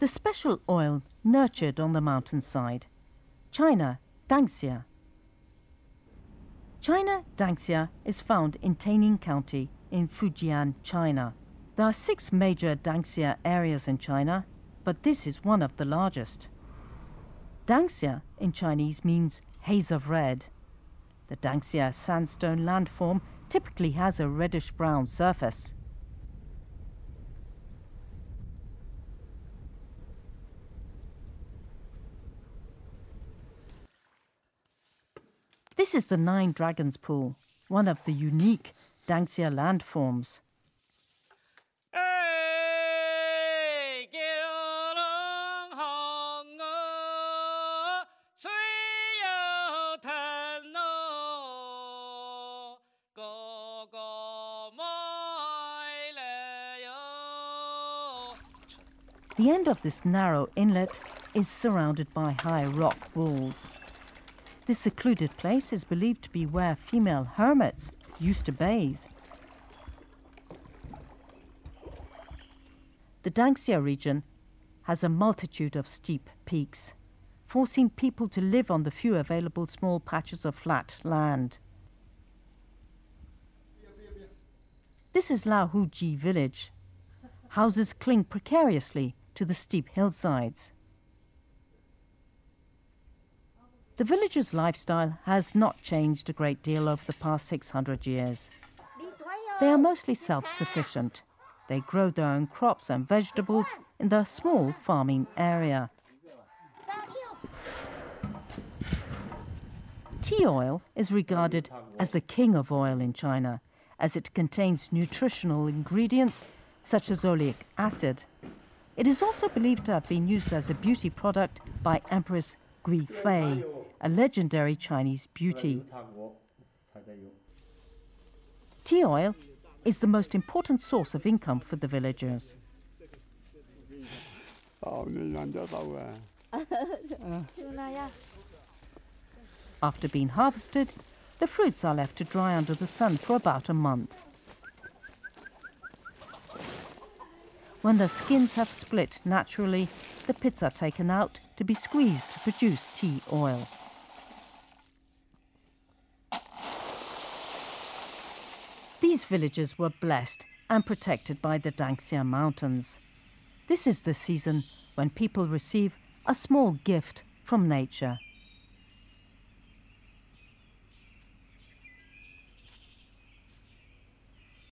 The special oil nurtured on the mountainside. China Danxia. China Danxia is found in Taining County in Fujian, China. There are six major Danxia areas in China, but this is one of the largest. Danxia in Chinese means haze of red. The Danxia sandstone landform typically has a reddish brown surface. This is the Nine Dragons Pool, one of the unique Danxia landforms. The end of this narrow inlet is surrounded by high rock walls. This secluded place is believed to be where female hermits used to bathe. The Danxia region has a multitude of steep peaks, forcing people to live on the few available small patches of flat land. This is Laohuji village. Houses cling precariously to the steep hillsides. The villagers' lifestyle has not changed a great deal over the past 600 years. They are mostly self sufficient. They grow their own crops and vegetables in their small farming area. Tea oil is regarded as the king of oil in China, as it contains nutritional ingredients such as oleic acid. It is also believed to have been used as a beauty product by Empress Gui Fei, a legendary Chinese beauty. Tea oil is the most important source of income for the villagers. After being harvested, the fruits are left to dry under the sun for about a month. When the skins have split naturally, the pits are taken out to be squeezed to produce tea oil. These villages were blessed and protected by the Danxia Mountains. This is the season when people receive a small gift from nature.